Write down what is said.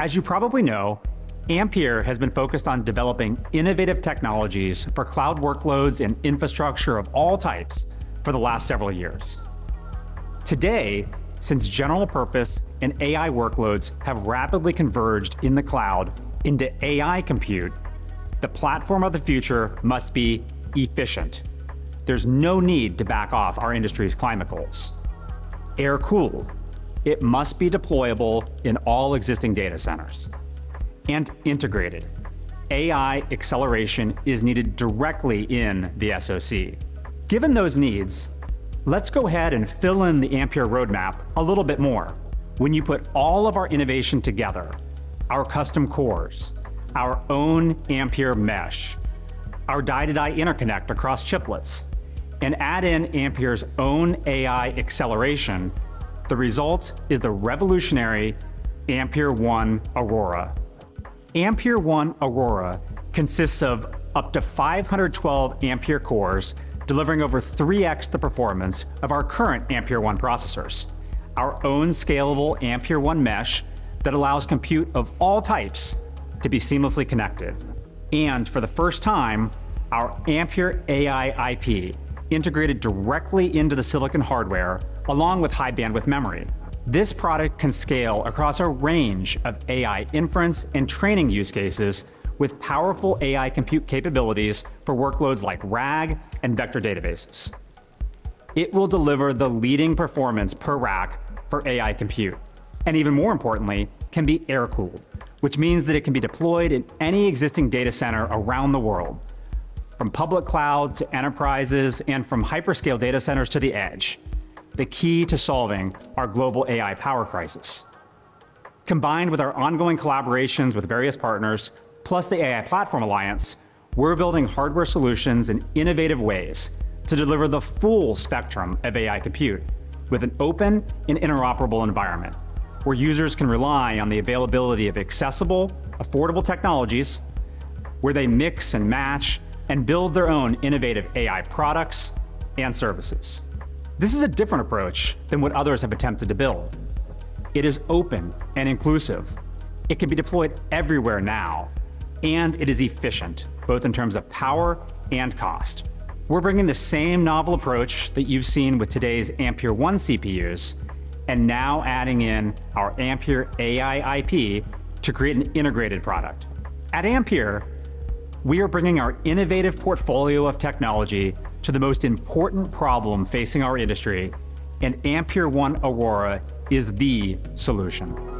As you probably know, Ampere has been focused on developing innovative technologies for cloud workloads and infrastructure of all types for the last several years. Today, since general purpose and AI workloads have rapidly converged in the cloud into AI compute, the platform of the future must be efficient. There's no need to back off our industry's climate goals. Air cooled, it must be deployable in all existing data centers. And integrated, AI acceleration is needed directly in the SoC. Given those needs, let's go ahead and fill in the Ampere roadmap a little bit more. When you put all of our innovation together, our custom cores, our own Ampere mesh, our die-to-die interconnect across chiplets, and add in Ampere's own AI acceleration, the result is the revolutionary AmpereOne Aurora. AmpereOne Aurora consists of up to 512 Ampere cores delivering over 3x the performance of our current AmpereOne processors. Our own scalable AmpereOne mesh that allows compute of all types to be seamlessly connected. And for the first time, our Ampere AI IP integrated directly into the silicon hardware along with high bandwidth memory. This product can scale across a range of AI inference and training use cases with powerful AI compute capabilities for workloads like RAG and vector databases. It will deliver the leading performance per rack for AI compute, and even more importantly, can be air-cooled, which means that it can be deployed in any existing data center around the world, from public cloud to enterprises and from hyperscale data centers to the edge, the key to solving our global AI power crisis. Combined with our ongoing collaborations with various partners, plus the AI Platform Alliance, we're building hardware solutions in innovative ways to deliver the full spectrum of AI compute with an open and interoperable environment where users can rely on the availability of accessible, affordable technologies, where they mix and match and build their own innovative AI products and services. This is a different approach than what others have attempted to build. It is open and inclusive. It can be deployed everywhere now, and it is efficient, both in terms of power and cost. We're bringing the same novel approach that you've seen with today's AmpereOne CPUs, and now adding in our Ampere AI IP to create an integrated product. At Ampere, we are bringing our innovative portfolio of technology to the most important problem facing our industry, and AmpereOne Aurora is the solution.